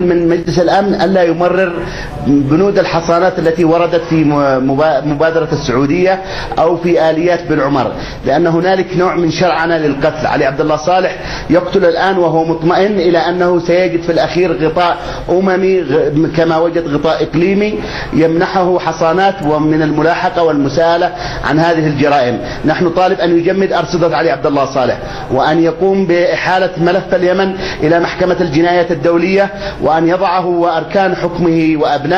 من مجلس الأمن الا يمرر بنود الحصانات التي وردت في مبادرة السعودية أو في آليات بن عمر لأن هنالك نوع من شرعنه للقتل. علي عبد الله صالح يقتل الآن وهو مطمئن إلى أنه سيجد في الأخير غطاء أممي كما وجد غطاء إقليمي يمنحه حصانات ومن الملاحقة والمساءلة عن هذه الجرائم. نحن طالب أن يجمد أرصدة علي عبد الله صالح وأن يقوم بإحالة ملف اليمن إلى محكمة الجنايات الدولية وأن يضعه وأركان حكمه وأبنائه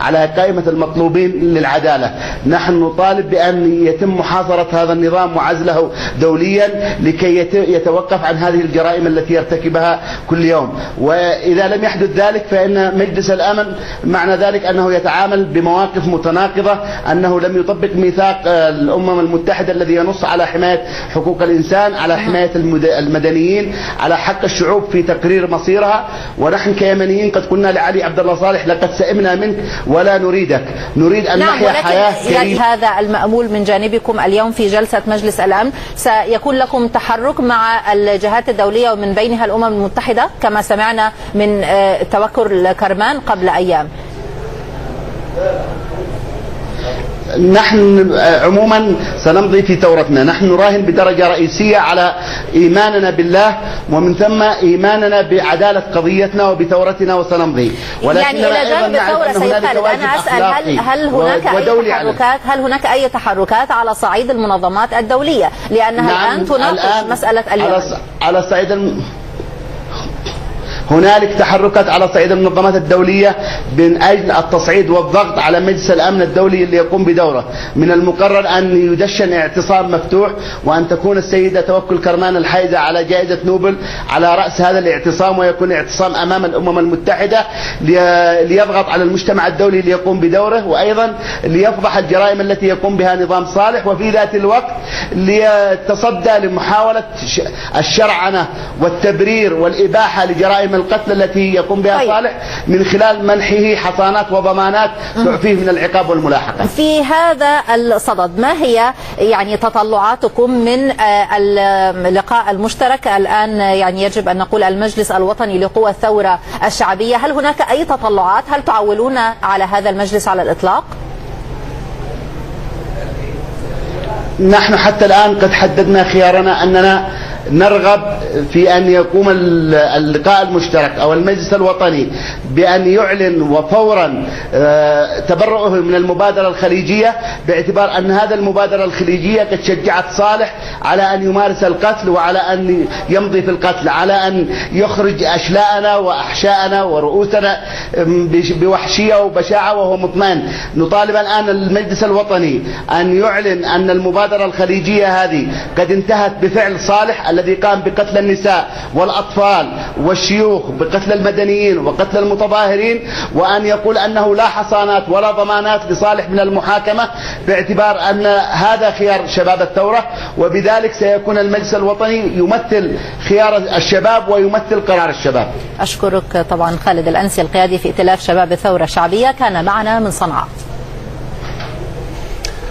على قائمة المطلوبين للعدالة. نحن نطالب بأن يتم محاصرة هذا النظام وعزله دوليا لكي يتوقف عن هذه الجرائم التي يرتكبها كل يوم. وإذا لم يحدث ذلك فإن مجلس الأمن معنى ذلك أنه يتعامل بمواقف متناقضة أنه لم يطبق ميثاق الأمم المتحدة الذي ينص على حماية حقوق الإنسان على حماية المدنيين على حق الشعوب في تقرير مصيرها. ونحن كيمنيين قد قلنا لعلي عبد الله صالح لقد سئمنا منك ولا نريدك. نريد أن نعم نحيا حياة كريمة. هذا المأمول من جانبكم اليوم في جلسة مجلس الأمن. سيكون لكم تحرك مع الجهات الدولية ومن بينها الأمم المتحدة كما سمعنا من توكر كرمان قبل أيام. نحن عموما سنمضي في ثورتنا نحن نراهن بدرجة رئيسية على إيماننا بالله ومن ثم إيماننا بعدالة قضيتنا وبثورتنا وسنمضي. يعني إلى جانب الثورة سيد خالد أنا أسأل هل, هل هناك أي تحركات؟ هل هناك أي تحركات على صعيد المنظمات الدولية؟ لأنها نعم. الآن تناقش مسألة اليمن. على, على صعيد الم... هنالك تحركات على صعيد المنظمات الدولية من أجل التصعيد والضغط على مجلس الأمن الدولي اللي يقوم بدوره. من المقرر أن يدشن اعتصام مفتوح وأن تكون السيدة توكل كرمان الحائزة على جائزة نوبل على رأس هذا الاعتصام ويكون اعتصام أمام الأمم المتحدة ليضغط على المجتمع الدولي ليقوم بدوره وأيضا ليفضح الجرائم التي يقوم بها نظام صالح وفي ذات الوقت ليتصدى لمحاولة الشرعنة والتبرير والإباحة لجرائم القتل التي يقوم بها طيب. صالح من خلال منحه حصانات وضمانات تعفيه من العقاب والملاحقة. في هذا الصدد ما هي يعني تطلعاتكم من اللقاء المشترك؟ الآن يعني يجب أن نقول المجلس الوطني لقوى الثورة الشعبية. هل هناك أي تطلعات؟ هل تعولون على هذا المجلس على الإطلاق؟ نحن حتى الآن قد حددنا خيارنا أننا نرغب في أن يقوم اللقاء المشترك أو المجلس الوطني بأن يعلن وفورا تبرؤه من المبادرة الخليجية باعتبار أن هذا المبادرة الخليجية قد شجعت صالح على أن يمارس القتل وعلى أن يمضي في القتل على أن يخرج أشلاءنا وأحشاءنا ورؤوسنا بوحشية وبشاعة وهو مطمئن. نطالب الآن المجلس الوطني أن يعلن أن المبادرة الخليجية هذه قد انتهت بفعل صالح الذي قام بقتل النساء والأطفال والشيوخ بقتل المدنيين وقتل المتظاهرين وأن يقول أنه لا حصانات ولا ضمانات لصالح من المحاكمة باعتبار أن هذا خيار شباب الثورة وبذلك سيكون المجلس الوطني يمثل خيار الشباب ويمثل قرار الشباب. أشكرك طبعا خالد الأنسي القيادي في ائتلاف شباب الثورة الشعبية. كان معنا من صنعاء.